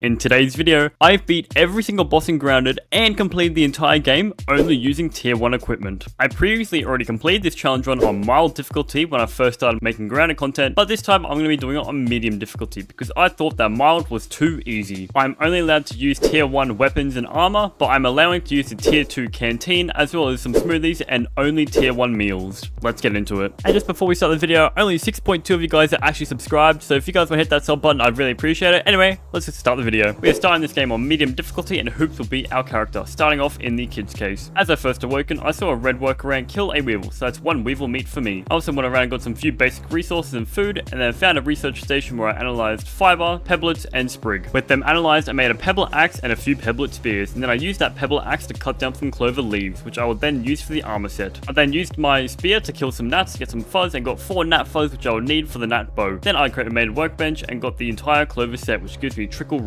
In today's video, I've beat every single boss in Grounded and completed the entire game only using tier 1 equipment. I previously already completed this challenge run on mild difficulty when I first started making Grounded content, but this time I'm going to be doing it on medium difficulty because I thought that mild was too easy. I'm only allowed to use tier 1 weapons and armor, but I'm allowing to use the tier 2 canteen as well as some smoothies and only tier 1 meals. Let's get into it. And just before we start the video, only 6.2 of you guys are actually subscribed, so if you guys want to hit that sub button, I'd really appreciate it. Anyway, let's just start the video. We are starting this game on medium difficulty and Hoops will be our character, starting off in the kids case. As I first awoken, I saw a red worker ant kill a weevil, so that's one weevil meat for me. I also went around and got some few basic resources and food, and then found a research station where I analysed fibre, pebblets, and sprig. With them analysed, I made a pebble axe and a few pebblet spears, and then I used that pebble axe to cut down some clover leaves, which I would then use for the armor set. I then used my spear to kill some gnats, get some fuzz, and got 4 gnat fuzz which I would need for the gnat bow. Then I created made a workbench and got the entire clover set which gives me trickle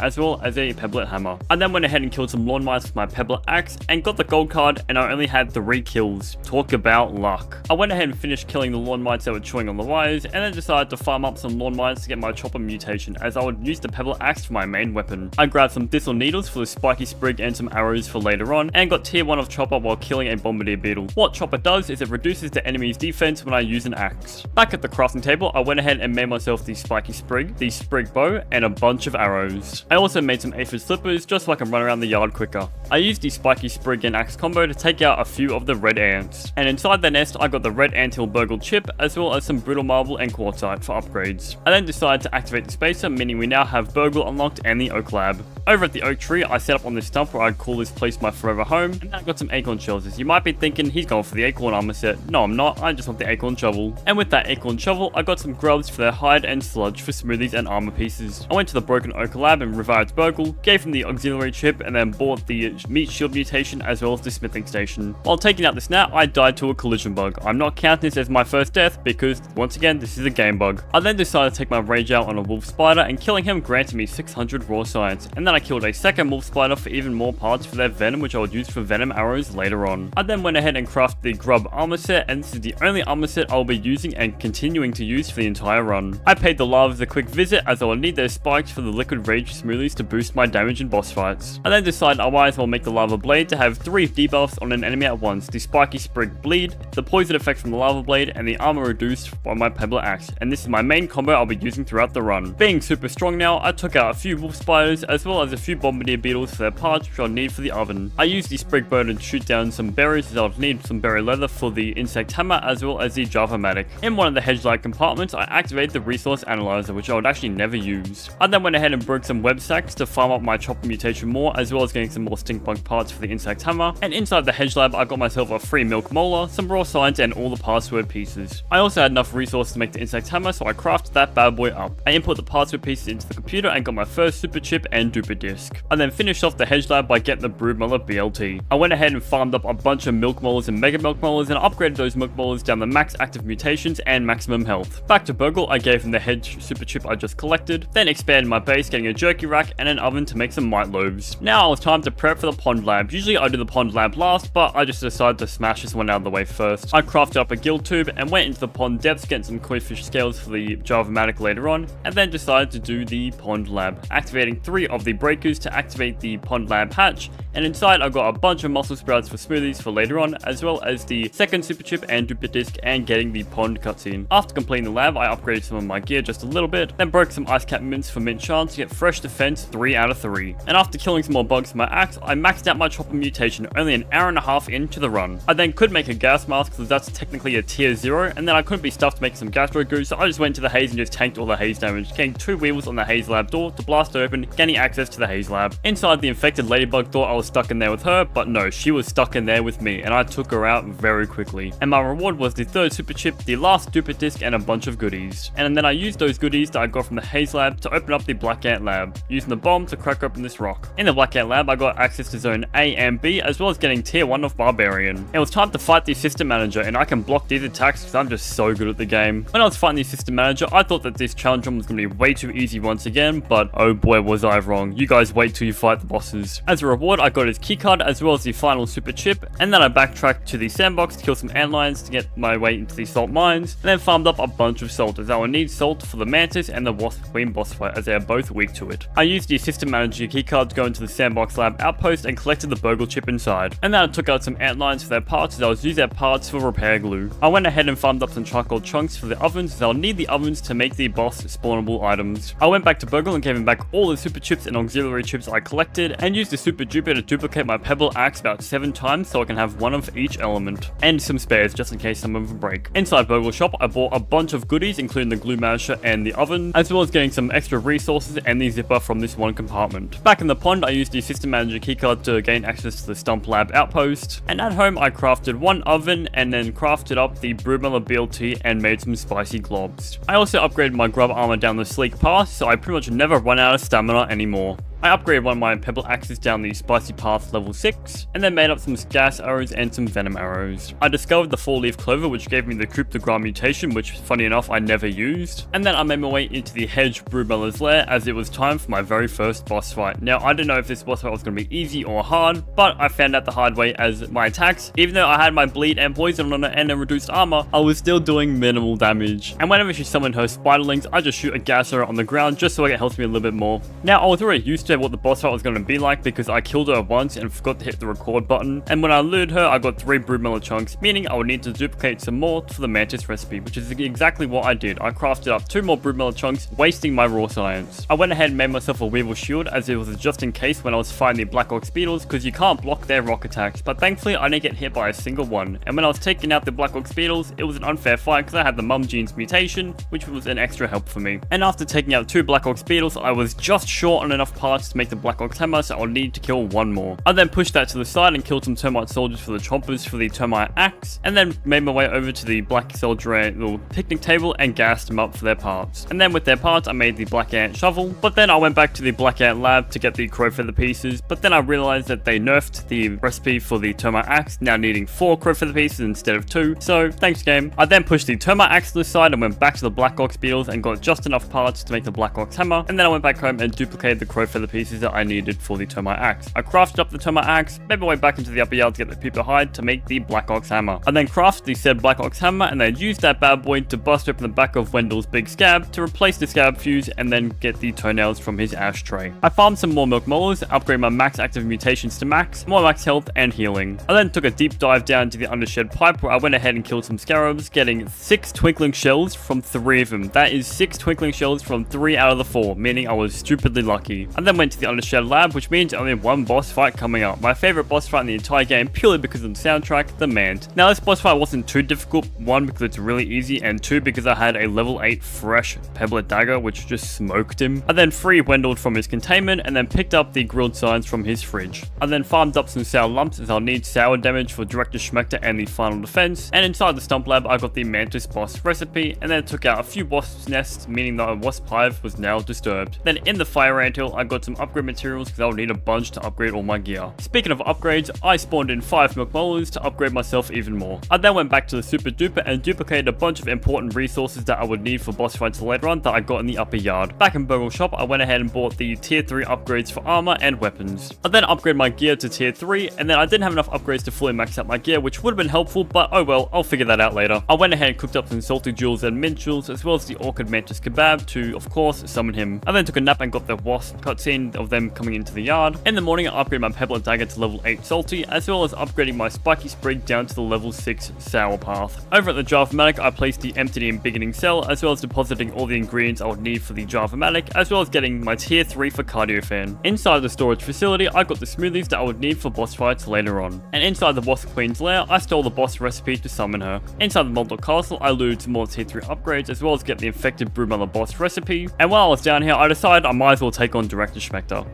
as well as a pebblet hammer. I then went ahead and killed some lawn mice with my pebblet axe and got the gold card and I only had 3 kills. Talk about luck. I went ahead and finished killing the lawn mice that were chewing on the wires and then decided to farm up some lawn mice to get my chopper mutation as I would use the pebblet axe for my main weapon. I grabbed some thistle needles for the spiky sprig and some arrows for later on and got tier 1 of chopper while killing a bombardier beetle. What chopper does is it reduces the enemy's defense when I use an axe. Back at the crafting table, I went ahead and made myself the spiky sprig, the sprig bow, and a bunch of arrows. I also made some aphid slippers just so I can run around the yard quicker. I used the spiky sprig and axe combo to take out a few of the red ants. And inside the nest, I got the red anthill burgle chip as well as some brittle marble and quartzite for upgrades. I then decided to activate the spacer, meaning we now have burgle unlocked and the oak lab. Over at the oak tree, I set up on this stump where I'd call this place my forever home, and I got some acorn shells. You might be thinking he's going for the acorn armor set. No, I'm not. I just want the acorn shovel. And with that acorn shovel, I got some grubs for their hide and sludge for smoothies and armor pieces. I went to the broken oak lab and revived burgle, gave him the auxiliary chip, and then bought the meat shield mutation as well as the smithing station. While taking out the snap, I died to a collision bug. I'm not counting this as my first death because, once again, this is a game bug. I then decided to take my rage out on a wolf spider and killing him granted me 600 raw science. And then I killed a second wolf spider for even more parts for their venom which I would use for venom arrows later on. I then went ahead and crafted the grub armor set and this is the only armor set I'll be using and continuing to use for the entire run. I paid the lavas a quick visit as I will need their spikes for the liquid rage smoothies to boost my damage in boss fights. I then decided I might as well make the lava blade to have three debuffs on an enemy at once, the spiky sprig bleed, the poison effect from the lava blade, and the armor reduced by my pebble axe, and this is my main combo I'll be using throughout the run. Being super strong now, I took out a few wolf spiders as well as a few bombardier beetles for their parts which I'll need for the oven. I used the sprig burner to shoot down some berries as I'll need some berry leather for the insect hammer as well as the java-matic. In one of the hedge-like compartments, I activated the resource analyzer which I would actually never use. I then went ahead and broke some web sacks to farm up my chopper mutation more as well as getting some more stink bug parts for the insect hammer. And inside the hedge lab, I got myself a free milk molar, some raw science and all the password pieces. I also had enough resources to make the insect hammer so I crafted that bad boy up. I input the password pieces into the computer and got my first super chip and duper disc. I then finished off the hedge lab by getting the broodmother BLT. I went ahead and farmed up a bunch of milk molars and mega milk molars and upgraded those milk molars down the max active mutations and maximum health. Back to Burgle, I gave him the hedge super chip I just collected, then expanded my base getting a jerky rack and an oven to make some white loaves. Now it's time to prep for the pond lab. Usually I do the pond lab last, but I just decided to smash this one out of the way first. I crafted up a gill tube and went into the pond depths getting some koi-fish scales for the Java-matic later on, and then decided to do the pond lab, activating three of the breakers to activate the pond lab hatch, and inside I've got a bunch of muscle sprouts for smoothies for later on, as well as the second super chip and duper disc and getting the pond cutscene. After completing the lab, I upgraded some of my gear just a little bit, then broke some ice cap mints for mint chance to get fresh defense 3 out of 3. And after killing some more bugs with my axe, I maxed out my chopper mutation only an hour and a half into the run. I then could make a gas mask because that's technically a tier 0, and then I couldn't be stuffed to make some gastro goo, so I just went to the haze and just tanked all the haze damage, getting two wheels on the haze lab door to blast open, gaining access to the haze lab. Inside the infected ladybug thought I was stuck in there with her, but no, she was stuck in there with me, and I took her out very quickly. And my reward was the third super chip, the last duper disc, and a bunch of goodies. And then I used those goodies that I got from the haze lab to open up the black ant lab, using the bomb to crack open this rock. In the black ant lab, I got access to zone A and B, as well as getting tier 1 of barbarian. It was time to fight the assistant manager, and I can block these attacks because I'm just so good at the game. When I was fighting the assistant manager, I thought that this challenge run was going to be way too easy once again, but oh boy was I wrong. You guys wait till you fight the bosses. As a reward, I I got his keycard as well as the final super chip, and then I backtracked to the sandbox to kill some antlions to get my way into the salt mines, and then farmed up a bunch of salt as I will need salt for the mantis and the wasp queen boss fight as they are both weak to it. I used the assistant manager keycard to go into the sandbox lab outpost and collected the burgle chip inside, and then I took out some antlions for their parts as I was using their parts for repair glue. I went ahead and farmed up some charcoal chunks for the ovens as I'll need the ovens to make the boss spawnable items. I went back to Burgle and gave him back all the super chips and auxiliary chips I collected, and used the super duper to duplicate my pebble axe about 7 times so I can have one of each element, and some spares just in case some of them break. Inside Burgle shop, I bought a bunch of goodies including the glue masher and the oven, as well as getting some extra resources and the zipper from this one compartment. Back in the pond, I used the assistant manager keycard to gain access to the Stump Lab outpost, and at home I crafted one oven and then crafted up the Broodmother BLT and made some spicy globs. I also upgraded my grub armor down the sleek path, so I pretty much never run out of stamina anymore. I upgraded one of my pebble axes down the spicy path level 6, and then made up some gas arrows and some venom arrows. I discovered the 4-leaf clover which gave me the Coup de Grace mutation which funny enough I never used, and then I made my way into the hedge broodmother's lair as it was time for my very first boss fight. Now I don't know if this boss fight was going to be easy or hard, but I found out the hard way as my attacks, even though I had my bleed and poison on it and a reduced armor, I was still doing minimal damage. And whenever she summoned her spiderlings, I just shoot a gas arrow on the ground just so it helps me a little bit more. Now I was already used to what the boss fight was going to be like because I killed her once and forgot to hit the record button. And when I lured her, I got 3 broodmother chunks, meaning I would need to duplicate some more for the mantis recipe, which is exactly what I did. I crafted up 2 more broodmother chunks, wasting my raw science. I went ahead and made myself a weevil shield as it was just in case when I was fighting the Black Ox beetles because you can't block their rock attacks, but thankfully I didn't get hit by a single one. And when I was taking out the Black Ox beetles, it was an unfair fight because I had the mum genes mutation, which was an extra help for me. And after taking out two Black Ox beetles, I was just short on enough parts to make the Black Ox hammer, so I'll need to kill one more. I then pushed that to the side and killed some termite soldiers for the choppers for the termite axe, and then made my way over to the black soldier ant little picnic table and gassed them up for their parts. And then with their parts, I made the black ant shovel, but then I went back to the black ant lab to get the crow feather pieces, but then I realized that they nerfed the recipe for the termite axe, now needing four crow feather pieces instead of two, so thanks game. I then pushed the termite axe to the side and went back to the black ox beetles and got just enough parts to make the black ox hammer, and then I went back home and duplicated the crow feather pieces that I needed for the termite axe. I crafted up the termite axe, made my way back into the upper yard to get the people hide to make the black ox hammer. I then crafted the said black ox hammer and then used that bad boy to bust open the back of Wendell's big scab to replace the scab fuse and then get the toenails from his ashtray. I farmed some more milk molars, upgrade my max active mutations to max, more max health and healing. I then took a deep dive down to the undershed pipe where I went ahead and killed some scarabs, getting six twinkling shells from three of them. That is six twinkling shells from three out of the four, meaning I was stupidly lucky. I then went to the undershed lab, which means only one boss fight coming up. My favorite boss fight in the entire game purely because of the soundtrack, The Mant. Now this boss fight wasn't too difficult, one because it's really easy, and two because I had a level 8 fresh pebblet dagger which just smoked him. I then free Wendell from his containment and then picked up the grilled signs from his fridge. I then farmed up some sour lumps as I'll need sour damage for Director Schmector and the final defense, and inside the stump lab I got the Mantis boss recipe and then took out a few wasp nests meaning that a wasp hive was now disturbed. Then in the fire anthill I got some upgrade materials because I'll need a bunch to upgrade all my gear. Speaking of upgrades, I spawned in 5 milk molars to upgrade myself even more. I then went back to the super duper and duplicated a bunch of important resources that I would need for boss fights later on that I got in the upper yard. Back in Burgle shop, I went ahead and bought the tier 3 upgrades for armor and weapons. I then upgraded my gear to tier 3 and then I didn't have enough upgrades to fully max out my gear which would have been helpful but oh well, I'll figure that out later. I went ahead and cooked up some salty jewels and mint jewels as well as the orchid mantis kebab to of course summon him. I then took a nap and got the wasp cutscene of them coming into the yard. In the morning I upgraded my pebble dagger to level 8 salty as well as upgrading my spiky sprig down to the level 6 sour path. Over at the Java-matic I placed the empty and beginning cell as well as depositing all the ingredients I would need for the Java-matic as well as getting my tier 3 for Cardiofan. Inside the storage facility I got the smoothies that I would need for boss fights later on. And inside the Wasp Queen's lair I stole the boss recipe to summon her. Inside the Moldorc Castle I looted some more tier 3 upgrades as well as get the infected Broodmother boss recipe. And while I was down here I decided I might as well take on Director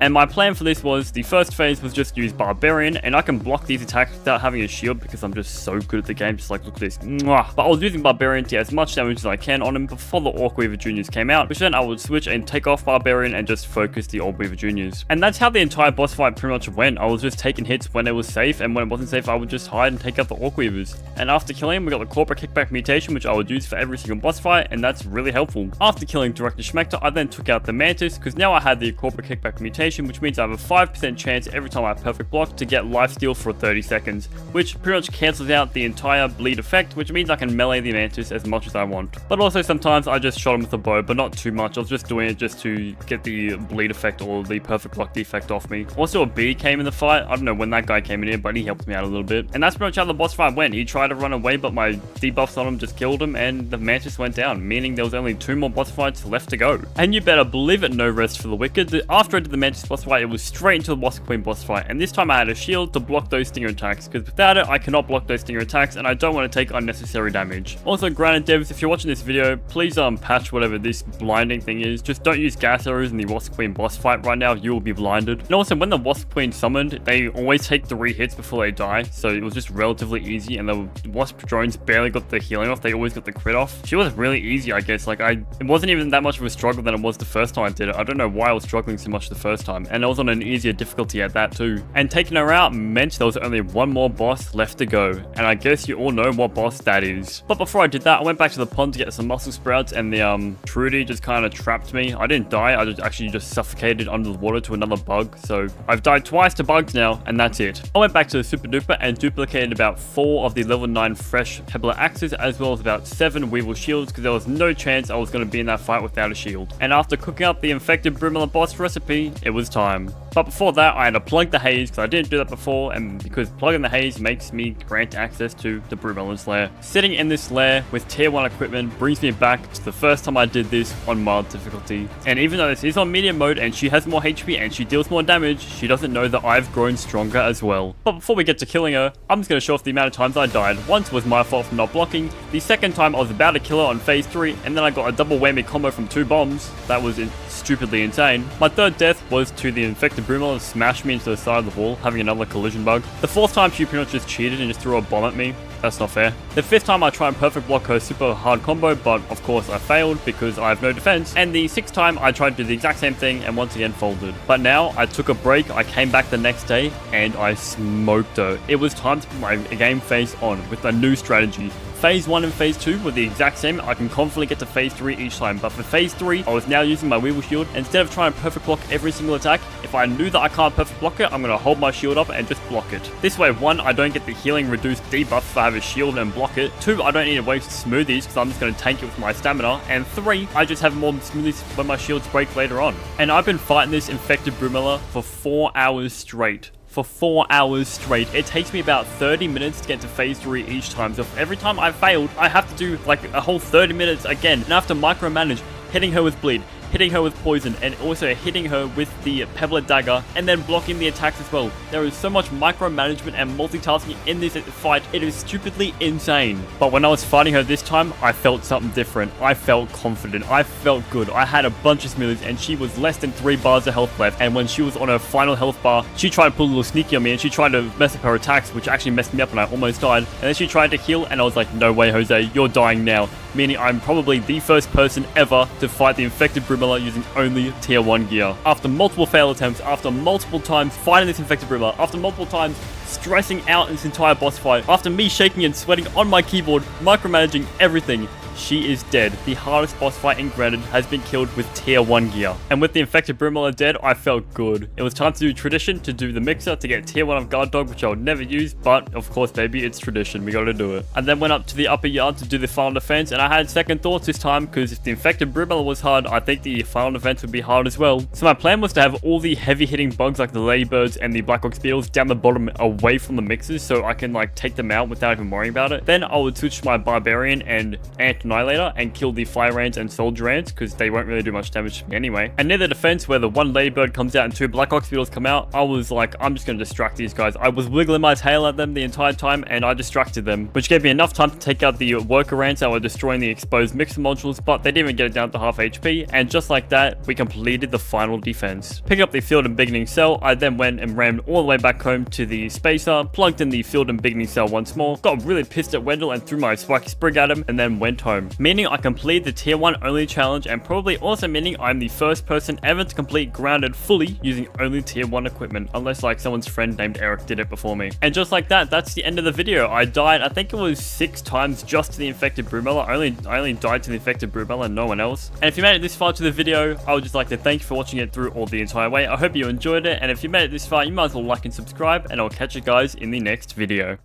And my plan for this was the first phase was just use Barbarian and I can block these attacks without having a shield because I'm just so good at the game just like look at this. Mwah. But I was using Barbarian to get as much damage as I can on him before the Orb Weaver Juniors came out which then I would switch and take off Barbarian and just focus the Orb Weaver Juniors. And that's how the entire boss fight pretty much went. I was just taking hits when it was safe and when it wasn't safe I would just hide and take out the Orc Weavers. And after killing him we got the Corporate Kickback mutation which I would use for every single boss fight and that's really helpful. After killing Director Schmector I then took out the Mantis because now I had the Corporate kickback mutation, which means I have a 5% chance every time I perfect block to get lifesteal for 30 seconds, which pretty much cancels out the entire bleed effect, which means I can melee the Mantis as much as I want. But also sometimes I just shot him with a bow, but not too much. I was just doing it just to get the bleed effect or the perfect block defect off me. Also a bee came in the fight. I don't know when that guy came in here, but he helped me out a little bit. And that's pretty much how the boss fight went. He tried to run away, but my debuffs on him just killed him, and the Mantis went down, meaning there was only two more boss fights left to go. And you better believe it, no rest for the wicked. After I did the Mantis boss fight, it was straight into the Wasp Queen boss fight, and this time I had a shield to block those stinger attacks, because without it, I cannot block those stinger attacks, and I don't want to take unnecessary damage. Also, Grounded devs, if you're watching this video, please um patch whatever this blinding thing is. Just don't use gas arrows in the Wasp Queen boss fight right now, you will be blinded. And also, when the Wasp Queen summoned, they always take three hits before they die, so it was just relatively easy, and the Wasp drones barely got the healing off, they always got the crit off. She was really easy, I guess, like I, it wasn't even that much of a struggle than it was the first time I did it. I don't know why I was struggling so much the first time, and I was on an easier difficulty at that too. And taking her out meant there was only one more boss left to go, and I guess you all know what boss that is. But before I did that, I went back to the pond to get some muscle sprouts, and the um Trudy just kind of trapped me. I didn't die, I just actually just suffocated under the water to another bug, so I've died twice to bugs now, and that's it. I went back to the Super Duper and duplicated about 4 of the level 9 fresh Pebblet axes, as well as about 7 Weevil shields, because there was no chance I was going to be in that fight without a shield. And after cooking up the infected Broodmother boss recipe, it was time. But before that, I had to plug the haze, because I didn't do that before, and because plugging the haze makes me grant access to the Broodmother's lair. Sitting in this lair with tier 1 equipment brings me back to the first time I did this on mild difficulty. And even though this is on medium mode and she has more HP and she deals more damage, she doesn't know that I've grown stronger as well. But before we get to killing her, I'm just going to show off the amount of times I died. Once was my fault for not blocking, the second time I was about to kill her on phase 3, and then I got a double whammy combo from two bombs. That was stupidly insane. My third death was to the infected Broodmother smashed me into the side of the wall, having another collision bug. The fourth time she pretty much just cheated and just threw a bomb at me. That's not fair. The fifth time I try and perfect block her super hard combo, but of course I failed because I have no defense. And the sixth time I tried to do the exact same thing and once again folded. But now I took a break, I came back the next day and I smoked her. It was time to put my game face on with a new strategy. Phase 1 and Phase 2 were the exact same, I can confidently get to Phase 3 each time, but for Phase 3, I was now using my Weevil Shield. Instead of trying to perfect block every single attack, if I knew that I can't perfect block it, I'm going to hold my shield up and just block it. This way, 1, I don't get the healing reduced debuff if I have a shield and block it. 2, I don't need to waste smoothies because I'm just going to tank it with my stamina. And 3, I just have more smoothies when my shields break later on. And I've been fighting this infected Broodmother for 4 hours straight for 4 hours straight. It takes me about 30 minutes to get to phase 3 each time. So every time I failed, I have to do like a whole 30 minutes again. And I have to micromanage hitting her with bleed, hitting her with poison, and also hitting her with the Pebblet Dagger, and then blocking the attacks as well. There is so much micromanagement and multitasking in this fight, it is stupidly insane. But when I was fighting her this time, I felt something different. I felt confident. I felt good. I had a bunch of smoothies, and she was less than 3 bars of health left, and when she was on her final health bar, she tried to pull a little sneaky on me, and she tried to mess up her attacks, which actually messed me up, and I almost died. And then she tried to heal, and I was like, no way, Jose, you're dying now. Meaning I'm probably the first person ever to fight the infected Broodmother using only tier 1 gear. After multiple fail attempts, after multiple times fighting this infected Broodmother, after multiple times stressing out this entire boss fight, after me shaking and sweating on my keyboard, micromanaging everything, she is dead. The hardest boss fight in Grounded has been killed with tier 1 gear. And with the infected Broodmother dead, I felt good. It was time to do tradition, to do the mixer, to get tier 1 of Guard Dog, which I would never use, but of course, baby, it's tradition. We gotta do it. And then went up to the upper yard to do the final defense, and I had second thoughts this time, because if the infected Broodmother was hard, I think the final defense would be hard as well. So my plan was to have all the heavy hitting bugs like the ladybirds and the black ox beetles down the bottom away from the mixers, so I can like take them out without even worrying about it. Then I would switch my barbarian and ant Annihilator and kill the Fire Ants and Soldier Ants because they won't really do much damage to me anyway. And near the defense where the one Ladybird comes out and two Black Ox Beetles come out, I was like, I'm just going to distract these guys. I was wiggling my tail at them the entire time and I distracted them, which gave me enough time to take out the Worker Ants that were destroying the exposed mixer modules, but they didn't even get it down to half HP. And just like that, we completed the final defense. Picking up the field and beginning cell, I then went and rammed all the way back home to the spacer, plugged in the field and beginning cell once more, got really pissed at Wendell and threw my spiky sprig at him, and then went home. Meaning I completed the tier 1 only challenge and probably also meaning I'm the first person ever to complete grounded fully using only tier 1 equipment, unless like someone's friend named Eric did it before me. And just like that, that's the end of the video. I died, I think it was six times just to the infected Broodmother. I only, I only died to the infected Broodmother, no one else. And if you made it this far to the video, I would just like to thank you for watching it through all the entire way. I hope you enjoyed it, and if you made it this far, you might as well like and subscribe, and I'll catch you guys in the next video.